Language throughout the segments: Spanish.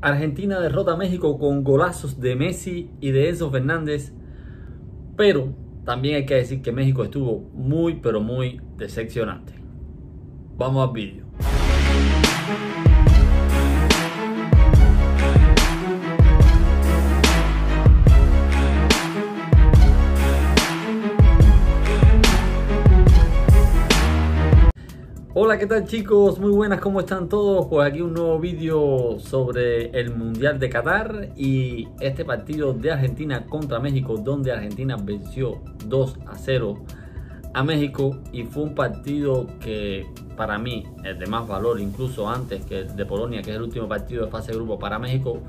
Argentina derrota a México con golazos de Messi y de Enzo Fernández, pero también hay que decir que México estuvo muy pero muy decepcionante. Vamos al vídeo. Hola, ¿qué tal chicos? Muy buenas, ¿cómo están todos? Pues aquí un nuevo vídeo sobre el Mundial de Qatar y este partido de Argentina contra México, donde Argentina venció 2 a 0 a México y fue un partido que para mí es de más valor, incluso antes que el de Polonia, que es el último partido de fase de grupo para México,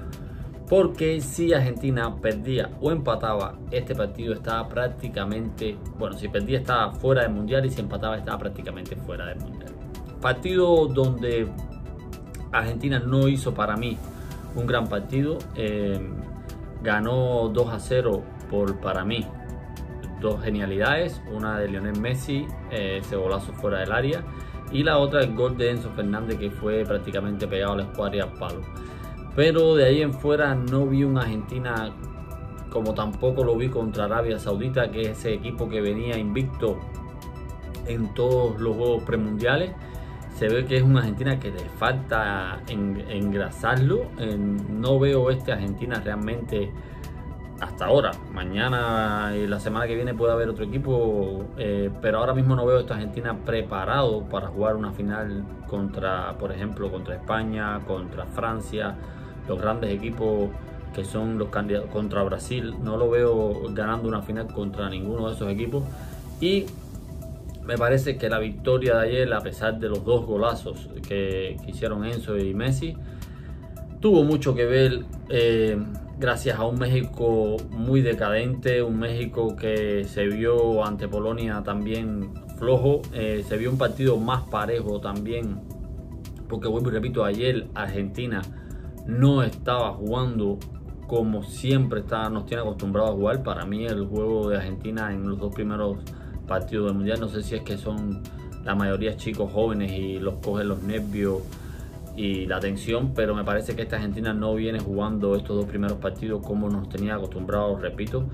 porque si Argentina perdía o empataba, este partido estaba prácticamente, bueno, si perdía estaba fuera del Mundial y si empataba estaba prácticamente fuera del Mundial. Partido donde Argentina no hizo para mí un gran partido. Eh, ganó 2 a 0 por para mí dos genialidades. Una de Lionel Messi, eh, ese golazo fuera del área. Y la otra el gol de Enzo Fernández que fue prácticamente pegado a la escuadra y al palo. Pero de ahí en fuera no vi una Argentina como tampoco lo vi contra Arabia Saudita, que es ese equipo que venía invicto en todos los juegos premundiales se ve que es una Argentina que le falta engrasarlo. no veo este Argentina realmente hasta ahora. Mañana y la semana que viene puede haber otro equipo, eh, pero ahora mismo no veo esta Argentina preparado para jugar una final contra, por ejemplo, contra España, contra Francia, los grandes equipos que son los candidatos contra Brasil. No lo veo ganando una final contra ninguno de esos equipos. Y me parece que la victoria de ayer, a pesar de los dos golazos que, hicieron Enzo y Messi, tuvo mucho que ver eh, gracias a un México muy decadente, un México que se vio ante Polonia también flojo, eh, se vio un partido más parejo también, porque vuelvo y repito, ayer Argentina no estaba jugando como siempre está, nos tiene acostumbrado a jugar. Para mí el juego de Argentina en los dos primeros partido del mundial. No sé si es que son la mayoría chicos jóvenes y los cogen los nervios y la tensión, pero me parece que esta Argentina no viene jugando estos dos primeros partidos como nos tenía acostumbrados, repito.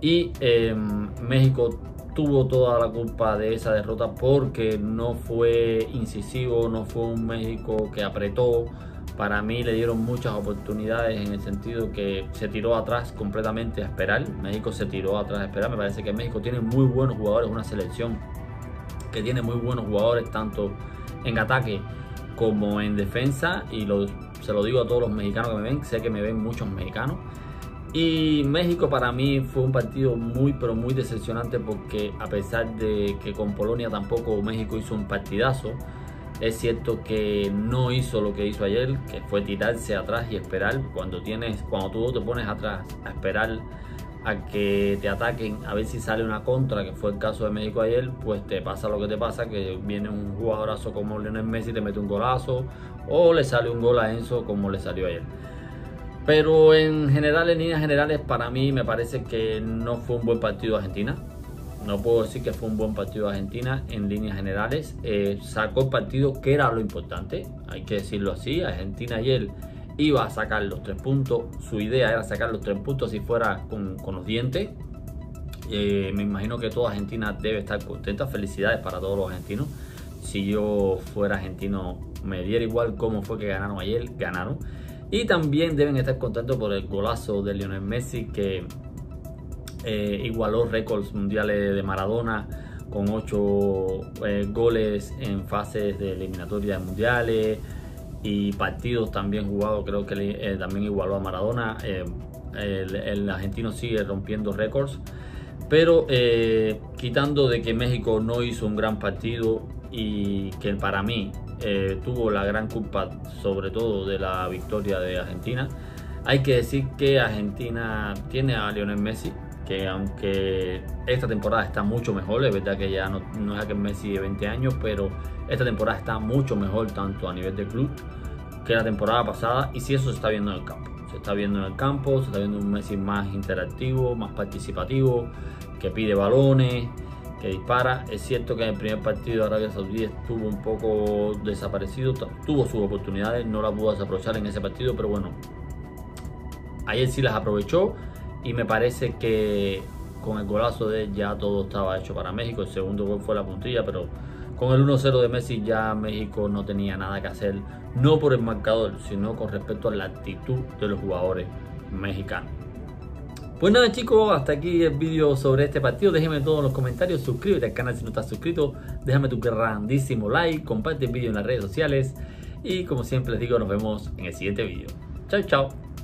Y em, México tuvo toda la culpa de esa derrota porque no fue incisivo, no fue un México que apretó, para mí le dieron muchas oportunidades en el sentido que se tiró atrás completamente a esperar. México se tiró atrás a esperar. Me parece que México tiene muy buenos jugadores, una selección que tiene muy buenos jugadores tanto en ataque como en defensa. Y se lo digo a todos los mexicanos que me ven, sé que me ven muchos mexicanos. Y México para mí fue un partido muy pero muy decepcionante porque a pesar de que con Polonia tampoco México hizo un partidazo, es cierto que no hizo lo que hizo ayer, que fue tirarse atrás y esperar. Cuando tienes, cuando tú te pones atrás a esperar a que te ataquen, a ver si sale una contra, que fue el caso de México ayer, pues te pasa lo que te pasa, que viene un jugadorazo como Lionel Messi, te mete un golazo, o le sale un gol a Enzo como le salió ayer. Pero en general, en líneas generales, para mí me parece que no fue un buen partido Argentina no puedo decir que fue un buen partido de Argentina en líneas generales. Eh, sacó el partido que era lo importante, hay que decirlo así. Argentina ayer iba a sacar los tres puntos. Su idea era sacar los tres puntos si fuera con, los dientes. Eh, me imagino que toda Argentina debe estar contenta. Felicidades para todos los argentinos. Si yo fuera argentino, me diera igual cómo fue que ganaron ayer. Ganaron. Y también deben estar contentos por el golazo de Lionel Messi que eh, igualó récords mundiales de Maradona con ocho eh, goles en fases de eliminatoria de mundiales y partidos también jugados, creo que eh, también igualó a Maradona. El, argentino sigue rompiendo récords, pero quitando de que México no hizo un gran partido y que para mí tuvo la gran culpa sobre todo de la victoria de Argentina, hay que decir que Argentina tiene a Lionel Messi, que aunque esta temporada está mucho mejor, es verdad que ya no, no es aquel Messi de 20 años, pero esta temporada está mucho mejor tanto a nivel de club que la temporada pasada y si eso se está viendo en el campo. Se está viendo en el campo, se está viendo un Messi más interactivo, más participativo, que pide balones, que dispara. Es cierto que en el primer partido de Arabia Saudí estuvo un poco desaparecido, tuvo sus oportunidades, no las pudo desaprovechar en ese partido, pero bueno, ayer sí las aprovechó y me parece que con el golazo de él ya todo estaba hecho para México. El segundo gol fue la puntilla, pero con el 1-0 de Messi ya México no tenía nada que hacer, no por el marcador, sino con respecto a la actitud de los jugadores mexicanos. Pues nada chicos, hasta aquí el vídeo sobre este partido. Déjenme todos los comentarios, suscríbete al canal si no estás suscrito, déjame tu grandísimo like, comparte el vídeo en las redes sociales y como siempre les digo, nos vemos en el siguiente vídeo. Chao, chao.